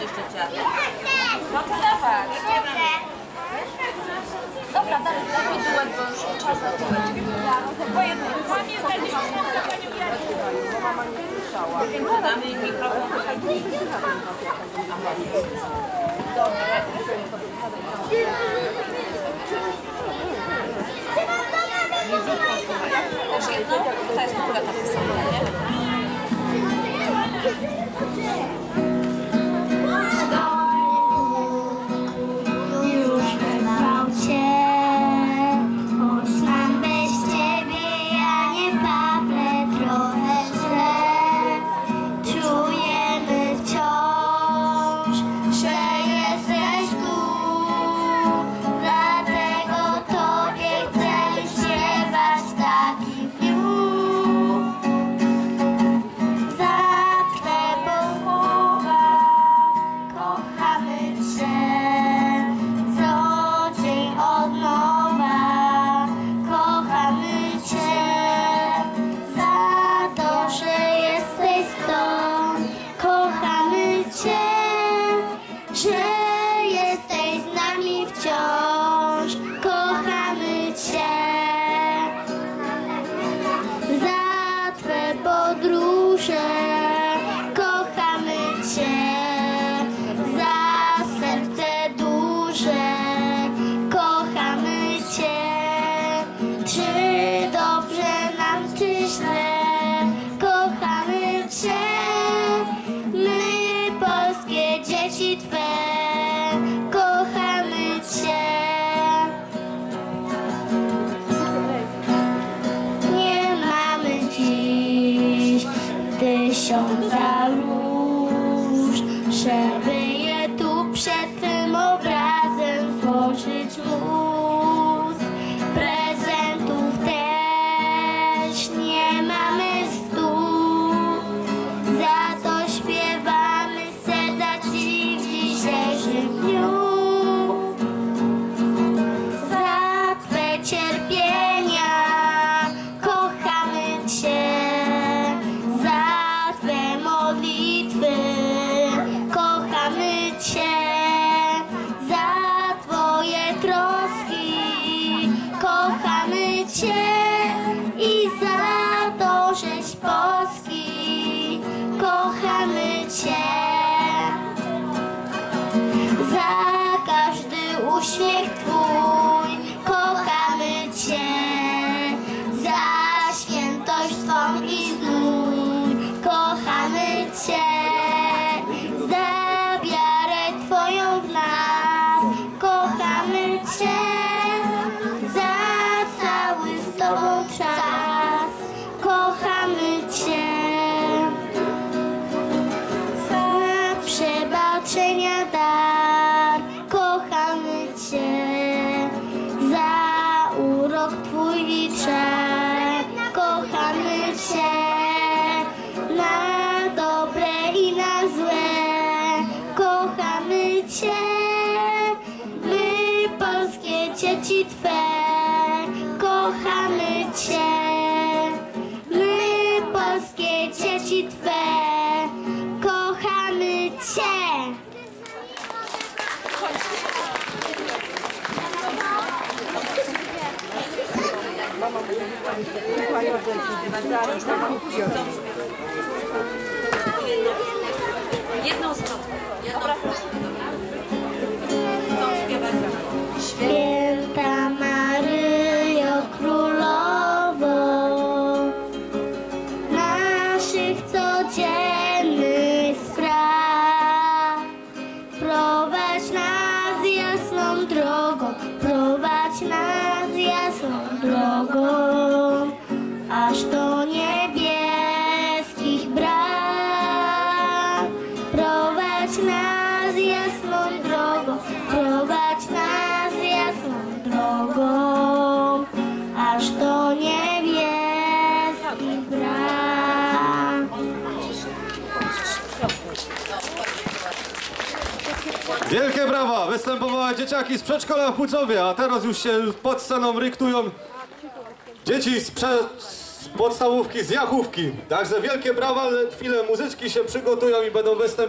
jeszcze ciasto. No to dawaj. Dobra, dalej, dawaj duet, bo już czas na duet. Po jednym. Damy mikrofon. Też jedno? To jest druga taka sama, nie? shall be za każdy uśmiech Twój kochamy Cię, za świętość Twą i znój kochamy Cię, dzieci Twe kochamy Cię. My, polskie dzieci Twe, kochamy Cię. Jedną zwrotkę. Aż do niebieskich bram. Prowadź nas jasną drogą, prowadź nas jasną drogą, aż do niebieskich bram. Wielkie brawa! Występowały dzieciaki z przedszkola w Pucowie, a teraz już się pod sceną ryktują dzieci z, prze... z podstawówki, z Jachówki. Także wielkie brawa, chwilę muzyczki się przygotują i będą występować.